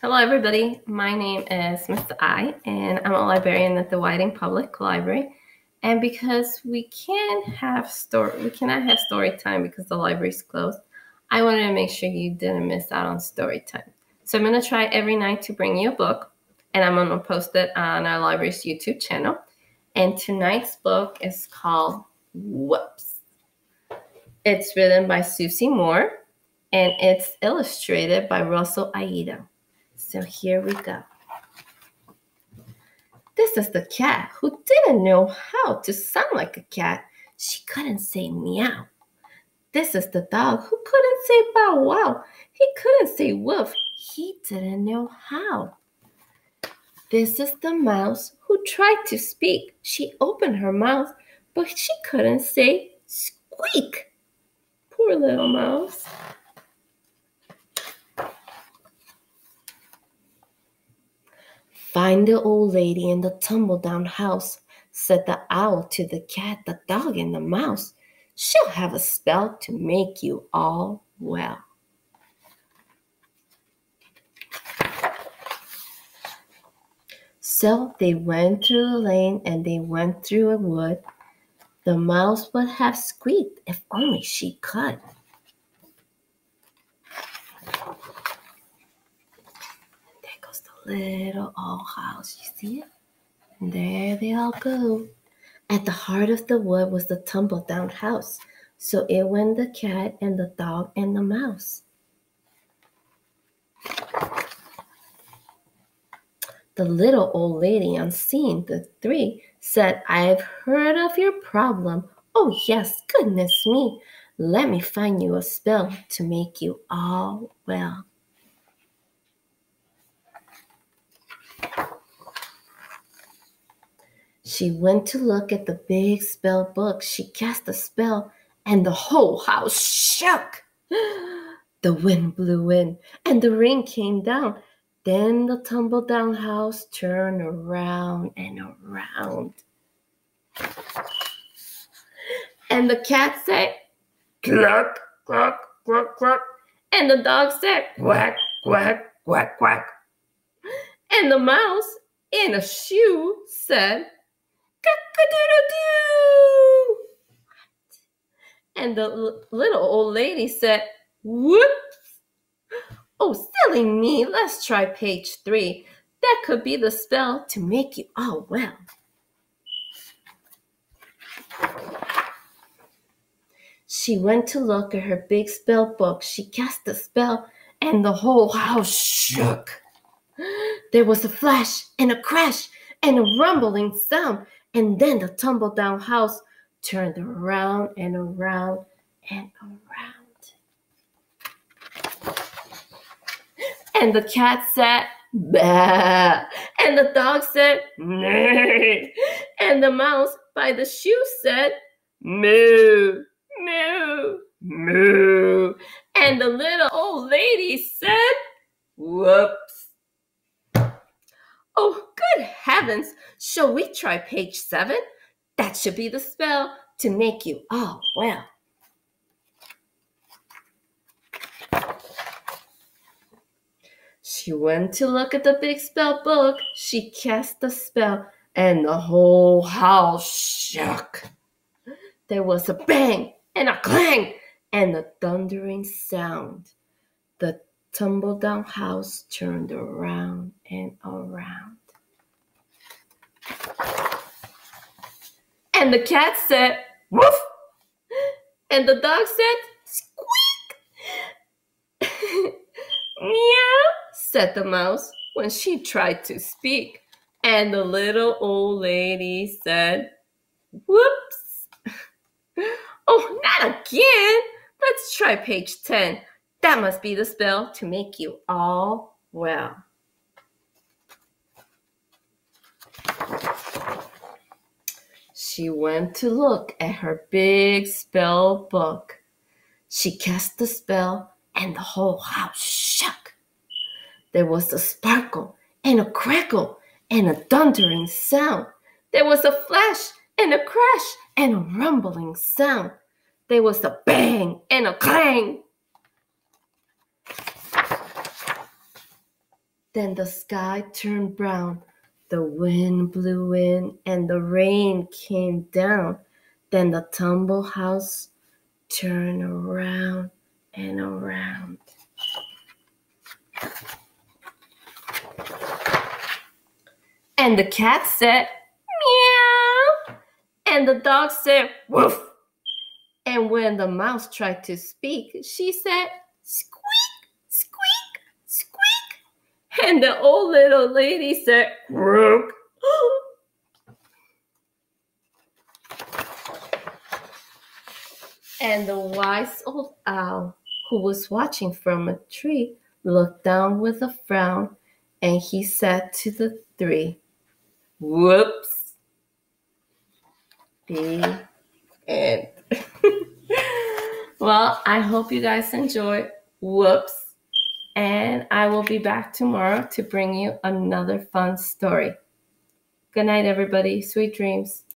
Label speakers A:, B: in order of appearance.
A: Hello, everybody. My name is Mr. I, and I'm a librarian at the Whiting Public Library. And because we can't have story, we cannot have story time because the library's closed. I wanted to make sure you didn't miss out on story time. So I'm gonna try every night to bring you a book, and I'm gonna post it on our library's YouTube channel. And tonight's book is called Whoops. It's written by Suzi Moore, and it's illustrated by Russell Ayto. So here we go. This is the cat who didn't know how to sound like a cat. She couldn't say meow. This is the dog who couldn't say bow wow. He couldn't say woof. He didn't know how. This is the mouse who tried to speak. She opened her mouth, but she couldn't say squeak. Poor little mouse. Find the old lady in the tumble down house, said the owl to the cat, the dog, and the mouse. She'll have a spell to make you all well. So they went through a lane and they went through a wood. The mouse would have squeaked if only she could. There goes the little old house. You see it? And there they all go. At the heart of the wood was the tumble down house. So it went the cat and the dog and the mouse. The little old lady, on seeing the three, said, I've heard of your problem. Oh, yes, goodness me. Let me find you a spell to make you all well. She went to look at the big spell book. She cast a spell, and the whole house shook. The wind blew in, and the rain came down. Then the tumble down house turned around and around. And the cat said, cluck, cluck, cluck, cluck. And the dog said, quack, quack, quack, quack. And the mouse in a shoe said. And the little old lady said, whoops. Oh, silly me. Let's try page three. That could be the spell to make you all well. She went to look at her big spell book. She cast the spell, and the whole house shook. There was a flash and a crash and a rumbling sound, and then the tumble down house turned around and around and around. And the cat said, bah. And the dog said, nay. And the mouse by the shoe said, moo, moo, moo. And the little old lady said, whoops. Oh, good heavens. Shall we try page seven? That should be the spell to make you all well. She went to look at the big spell book. She cast the spell, and the whole house shook. There was a bang and a clang and a thundering sound. The tumble down house turned around and around. And the cat said, woof. And the dog said, squeak. Meow, said the mouse when she tried to speak. And the little old lady said, whoops. oh, not again. Let's try page 10. That must be the spell to make you all well. She went to look at her big spell book. She cast the spell, and the whole house shook. There was a sparkle and a crackle and a thundering sound. There was a flash and a crash and a rumbling sound. There was a bang and a clang. Then the sky turned brown, the wind blew in, and the rain came down. Then the tumble house turned around and around. And the cat said, meow. And the dog said, woof. And when the mouse tried to speak, she said, squeak, squeak, squeak. And the old little lady said, croak. and the wise old owl, who was watching from a tree, looked down with a frown, and he said to the three, Whoops. The end. well, I hope you guys enjoyed. Whoops. And I will be back tomorrow to bring you another fun story. Good night, everybody. Sweet dreams.